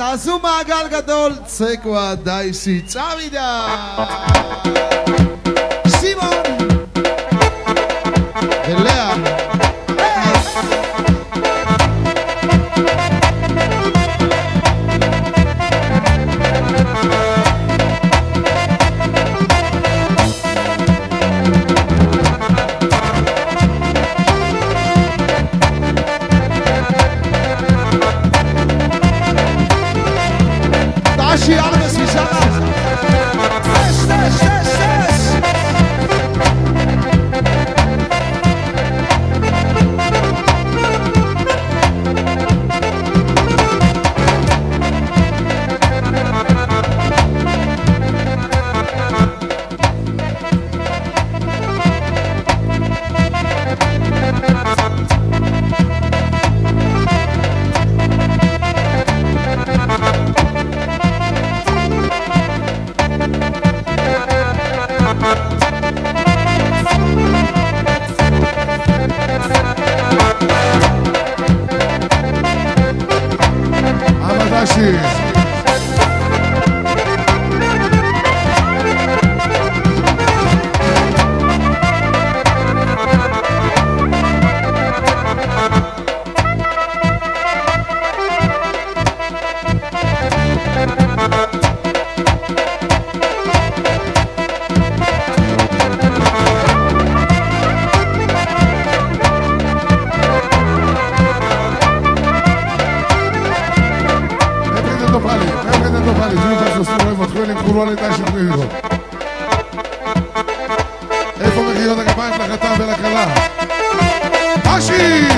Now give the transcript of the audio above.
תעשו מעגל גדול, צקווה דייסי צמידה! סימון! She Norte. Pali, stiamo facendo in culo le tasce qui. איפה מחיאות הכפיים לחתם ולכלה? אשי!